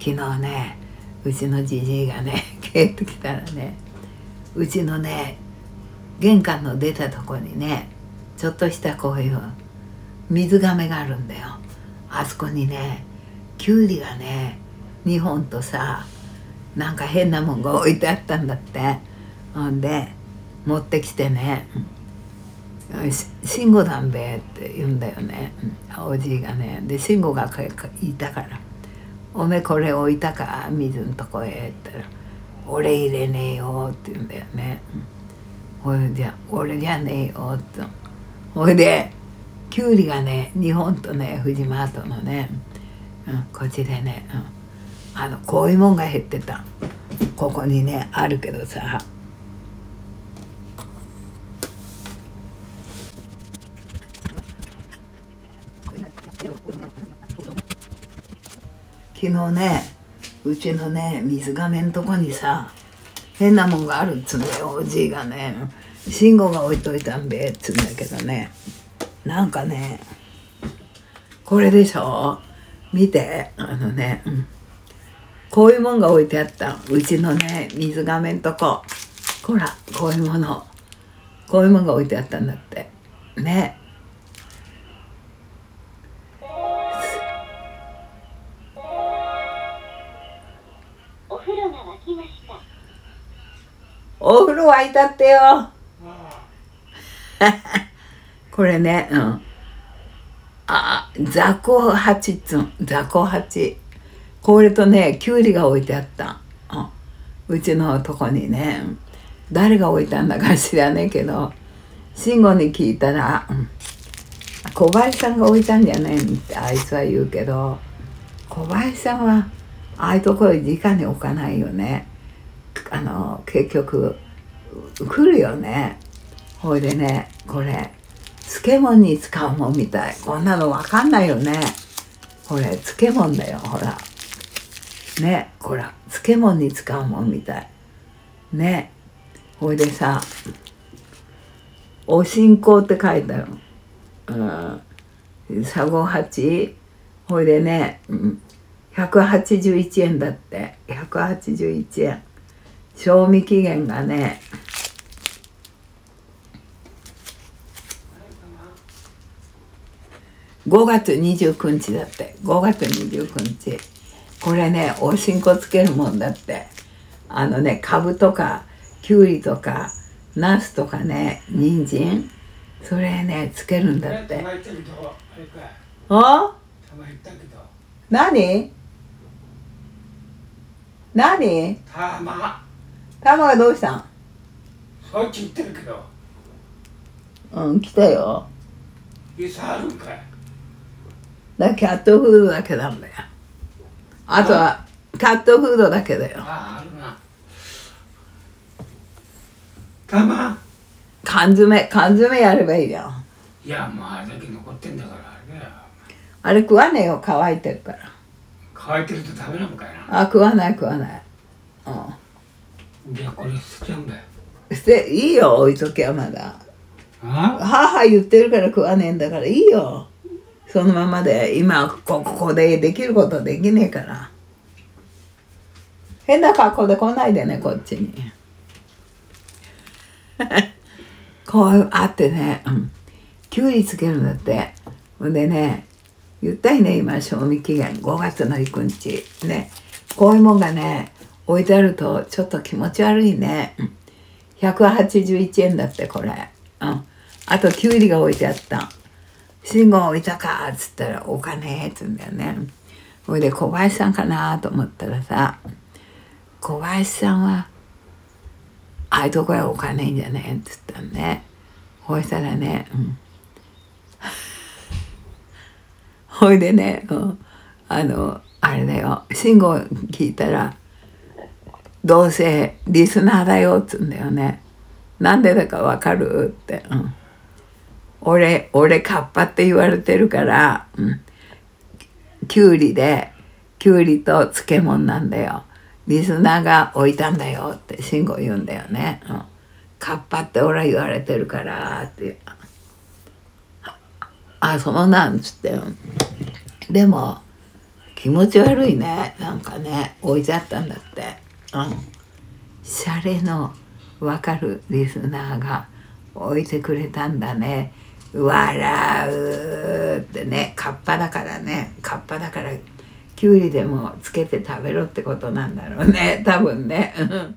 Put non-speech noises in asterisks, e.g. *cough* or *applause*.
昨日ねうちのじじいがね *laughs* 帰ってきたらねうちのね玄関の出たとこにねちょっとしたこういう水がめがあるんだよ。あそこにねきゅうりがね2本とさなんか変なもんが置いてあったんだって。ほんで持ってきてね「慎吾だんべ」って言うんだよね。おじいがね。で慎吾がいたから「おめこれ置いたか？水んとこへ」って言ったら「俺入れねえよ」って言うんだよね。ほいじゃ「俺じゃねえよ」って。ほいできゅうりがね日本とね藤間とのね、うん、こっちでね、うん、あのこういうもんが減ってた。ここにねあるけどさ。昨日ねうちのね水がめんとこにさ変なもんがあるっつうんだよおじいがね。信号が置いといたんべっつうんだけどね。なんかねこれでしょ？見て。あのね、うん、こういうもんが置いてあった。うちのね水がめんとこ。ほらこういうもの。こういうもんが置いてあったんだって。ね。たお風呂沸いたってよ *laughs* これね、うん。あ、雑魚八っつん、雑魚八。これとね、きゅうりが置いてあった。うん、うちのとこにね、誰が置いたんだか知らねえけど、慎吾に聞いたら、小林さんが置いたんじゃねえってあいつは言うけど、小林さんは、ああいうところに直に置かないよね。あの、結局、来るよね。ほいでね、これ、漬物に使うもんみたい。こんなのわかんないよね。これ、漬物だよ、ほら。ね、ほら、漬物に使うもんみたい。ね。ほいでさ、お信仰って書いてある。うん。佐合八ほいでね、うん、181円だって。181円。賞味期限がね、5月29日だって。5月29日。これねおしんこつけるもんだって。あのねかぶとかきゅうりとかナスとかね人参。それねつけるんだって。あ何？何？玉。玉がどうしたん？そっち行ってるけど。うん来たよ。いつあるんかい。だキャットフードだけなんだよ。あとはキャットフードだけだよ。ああるな。玉。缶詰缶詰やればいいよいやもうあれだけ残ってんだからあれだよ。あれ食わねえよ乾いてるから乾いてるとダメなのかいな。あ食わない食わない。うん。じゃあこれ捨てちゃうんだよ。捨ていいよ置いときゃまだ。あ？母言ってるから食わねえんだからいいよ。そのままで今ここでできることできねえから。変な格好で来ないでねこっちに。*laughs* こうあってね、うん、きゅうりつけるんだって。ほんでね言ったいね今賞味期限。5月の1日ね。こういうもんがね置いてあるとちょっと気持ち悪いね。181円だってこれ。うん。あときゅうりが置いてあった。信号置いたかっつったらお金っつうんだよね。ほいで小林さんかなと思ったらさ小林さんはああいうとこへお金いんじゃねえっつったんね。ほしたらね、うん、ほいでね、うん、あのあれだよ信号聞いたらどうせリスナーだよっつうんだよねなんでだかわかる？って、うん俺、俺カッパって言われてるから、うん。きゅうりで、きゅうりと漬物なんだよ。リスナーが置いたんだよって慎吾言うんだよね。うん。カッパって俺は言われてるからって。あ、そうなんつって。でも、気持ち悪いね。なんかね置いちゃったんだって。うん。シャレのわかるリスナーが置いてくれたんだね。笑うってね。カッパだからね。カッパだからきゅうりでもつけて食べろってことなんだろうね。多分ね。うん。